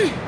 Ugh!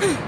Ugh!